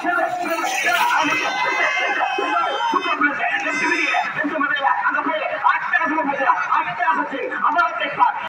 kill it, kill it. Yeah, I'm